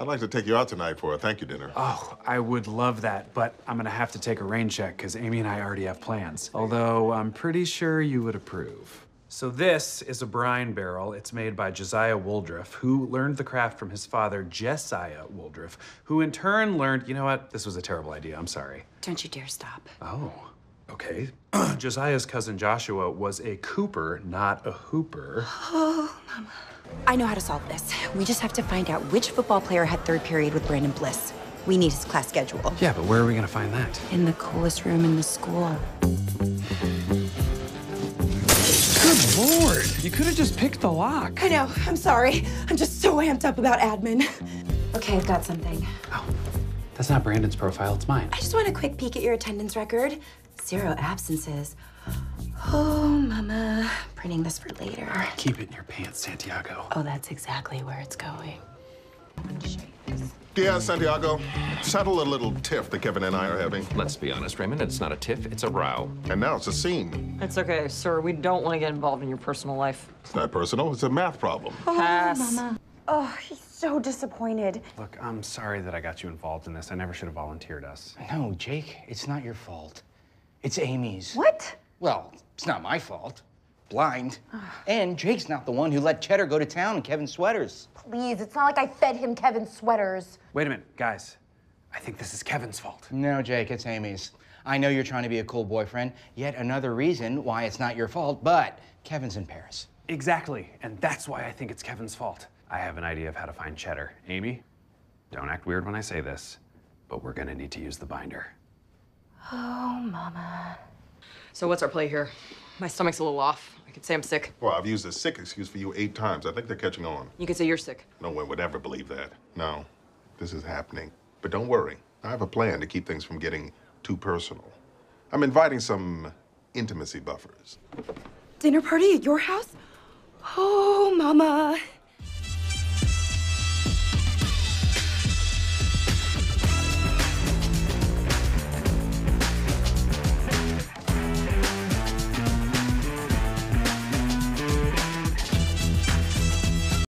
I'd like to take you out tonight for a thank you dinner. Oh, I would love that, but I'm gonna have to take a rain check because Amy and I already have plans. Although I'm pretty sure you would approve. So this is a brine barrel. It's made by Josiah Woldruff, who learned the craft from his father, Jesiah Woldruff, who in turn learned, you know what? This was a terrible idea. I'm sorry. Don't you dare stop. Oh, okay. Josiah's cousin Joshua was a cooper, not a hooper. Oh, Mama. I know how to solve this. We just have to find out which football player had third period with Brandon Bliss. We need his class schedule. Yeah, but where are we gonna find that? In the coolest room in the school. Good lord! You could have just picked the lock. I know. I'm sorry. I'm just so amped up about admin. Okay, I've got something. Oh, that's not Brandon's profile, it's mine. I just want a quick peek at your attendance record. Zero absences. Oh, mama. Printing this for later. Keep it in your pants, Santiago. Oh, that's exactly where it's going. Let me show you this. Yeah, Santiago, settle a little tiff that Kevin and I are having. Let's be honest, Raymond, it's not a tiff, it's a row. And now it's a scene. It's okay, sir. We don't want to get involved in your personal life. It's not personal, it's a math problem. Oh, Pass. Mama. Oh, he's so disappointed. Look, I'm sorry that I got you involved in this. I never should have volunteered us. No, Jake, it's not your fault. It's Amy's. What? Well, it's not my fault. Blind. and Jake's not the one who let Cheddar go to town in Kevin's sweaters. Please, it's not like I fed him Kevin's sweaters. Wait a minute, guys. I think this is Kevin's fault. No, Jake, it's Amy's. I know you're trying to be a cool boyfriend. Yet another reason why it's not your fault, but Kevin's in Paris. Exactly, and that's why I think it's Kevin's fault. I have an idea of how to find Cheddar. Amy, don't act weird when I say this, but we're gonna need to use the binder. Oh, mama. So what's our play here? My stomach's a little off. I could say I'm sick. Well, I've used a sick excuse for you eight times. I think they're catching on. You could say you're sick. No one would ever believe that. No, this is happening. But don't worry, I have a plan to keep things from getting too personal. I'm inviting some intimacy buffers. Dinner party at your house? Oh, mama.